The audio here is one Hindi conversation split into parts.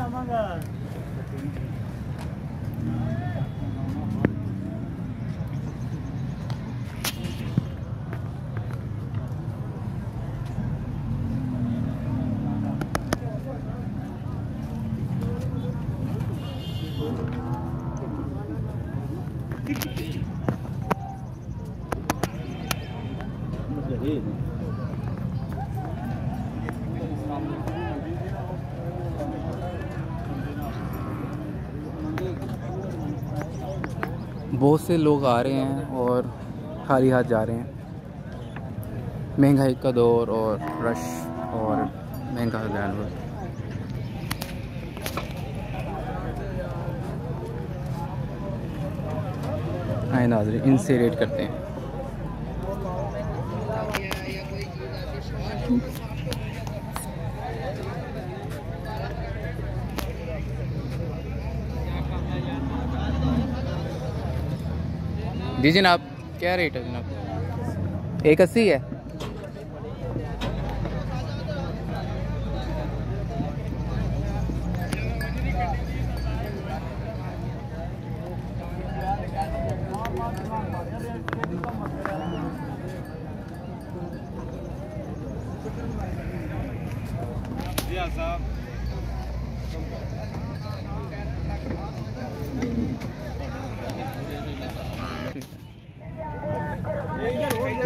Amaga. Thank you. बहुत से लोग आ रहे हैं और खाली हाथ जा रहे हैं। महँगाई का दौर और रश और महँगा जानवर आए नाजरे इनसे रेट करते हैं। जी जनाब क्या रेट है जनाब? एक अस्सी है।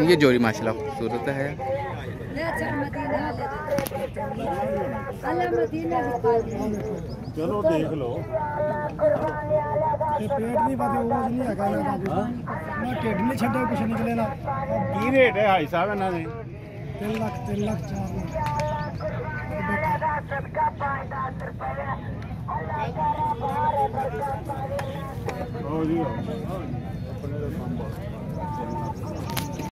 ये जोड़ी माशाल्लाह खूबसूरत है। चलो देख लो। पेट नहीं बात वो नहीं आगा ना। हाँ? मैं टेड नहीं छड़ा कुछ नहीं चलेला की रेट है भाई साहब इना दे? 3 लाख 3 लाख 4 लाख। ओ जी।